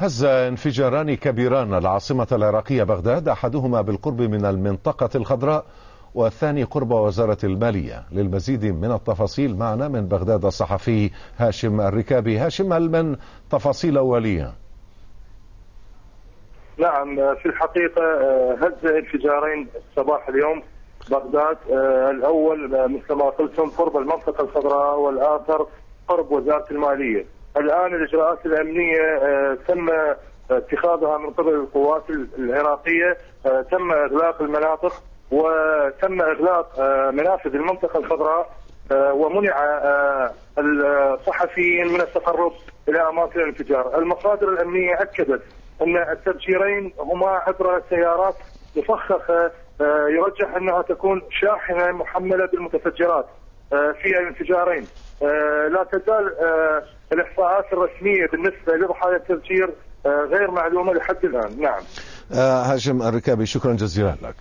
هز انفجاران كبيران العاصمة العراقية بغداد أحدهما بالقرب من المنطقة الخضراء والثاني قرب وزارة المالية. للمزيد من التفاصيل معنا من بغداد الصحفي هاشم الركابي. هاشم هل من تفاصيل أولية؟ نعم في الحقيقة هز انفجارين صباح اليوم بغداد. الأول مثل ما قلتم قرب المنطقة الخضراء والآخر قرب وزارة المالية. الآن الإجراءات الأمنية تم اتخاذها من قبل القوات العراقية تم إغلاق المناطق وتم إغلاق منافذ المنطقة الخضراء ومنع الصحفيين من التقرب إلى أماكن الانفجار، المصادر الأمنية أكدت أن التفجيرين هما عبر سيارات مفخخة يرجح أنها تكون شاحنة محملة بالمتفجرات في الانفجارين. لا تزال الإحصاءات الرسمية بالنسبة لضحايا التفجير غير معلومة لحد الآن، نعم. هاشم الركابي شكرا جزيلا لك.